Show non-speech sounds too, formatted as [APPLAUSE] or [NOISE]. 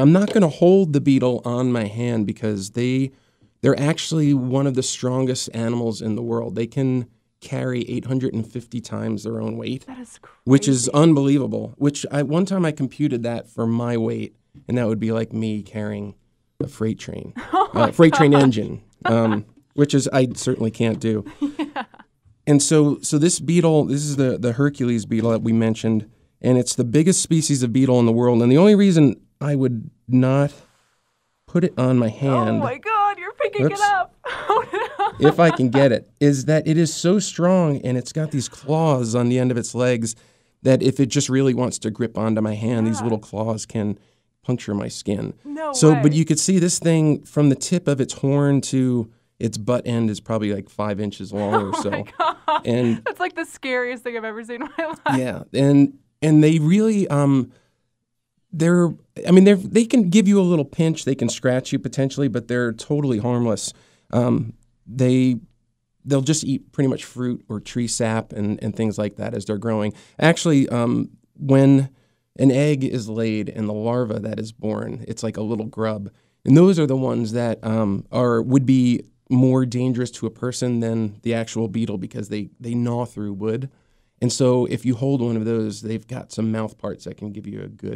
I'm not going to hold the beetle on my hand because they they're actually one of the strongest animals in the world. They can carry 850 times their own weight, That is crazy. which is unbelievable. Which I one time I computed that for my weight, and that would be like me carrying a freight train, [LAUGHS] Oh uh, freight train engine, um, which is I certainly can't do. [LAUGHS] And so, so this beetle, this is the the Hercules beetle that we mentioned, and it's the biggest species of beetle in the world. And the only reason I would not put it on my hand. Oh my god, you're picking Oops. it up. [LAUGHS] if I can get it, is that it is so strong and it's got these claws on the end of its legs that if it just really wants to grip onto my hand, these little claws can puncture my skin. No So, way. but you could see this thing from the tip of its horn to its butt end is probably like five inches long or [LAUGHS] so. My God. And That's like the scariest thing I've ever seen in my [LAUGHS] life. yeah, and and they really um they're I mean they're they can give you a little pinch, they can scratch you potentially, but they're totally harmless. Um, they they'll just eat pretty much fruit or tree sap and, and things like that as they're growing. Actually, um, when an egg is laid and the larva that is born, it's like a little grub, and those are the ones that um, are would be more dangerous to a person than the actual beetle because they they gnaw through wood. And so if you hold one of those, they've got some mouth parts that can give you a good